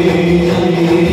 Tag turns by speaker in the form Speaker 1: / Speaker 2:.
Speaker 1: Hare